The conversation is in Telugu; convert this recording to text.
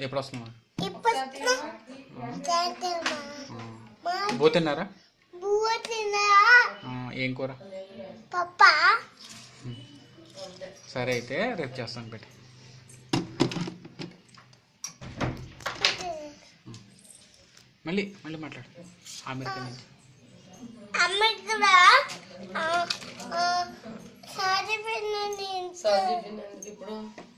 ఎప్పుడు వస్తున్నావా. పోతున్నారా ఏం కూర? సరే అయితే రేపు చేస్తాను పెట్టి. మళ్ళీ మళ్ళీ మాట్లాడు. అమెరికా నుంచి. అమ్మ కూడా సారీ పెన్ను సార్ చెప్పిందండి ఇప్పుడు